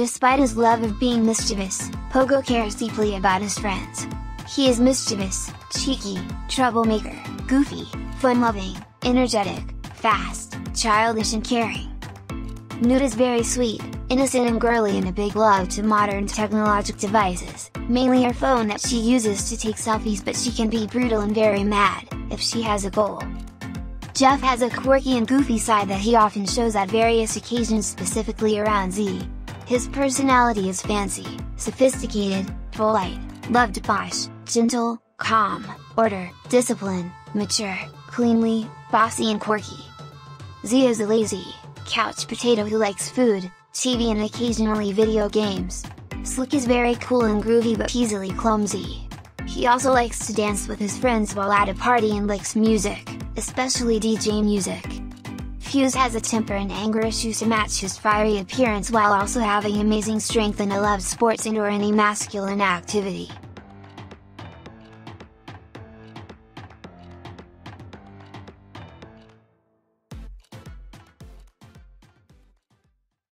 Despite his love of being mischievous, Pogo cares deeply about his friends. He is mischievous, cheeky, troublemaker, goofy, fun-loving, energetic, fast, childish and caring. Newt is very sweet, innocent and girly and a big love to modern technologic devices, mainly her phone that she uses to take selfies but she can be brutal and very mad, if she has a goal. Jeff has a quirky and goofy side that he often shows at various occasions specifically around Zee. His personality is fancy, sophisticated, polite, loved posh, gentle, calm, order, discipline, mature, cleanly, bossy and quirky. Zee is a lazy, couch potato who likes food, TV and occasionally video games. Slick is very cool and groovy but easily clumsy. He also likes to dance with his friends while at a party and likes music, especially DJ music. Fuse has a temper and anger issues to match his fiery appearance while also having amazing strength and a love sports and or any masculine activity.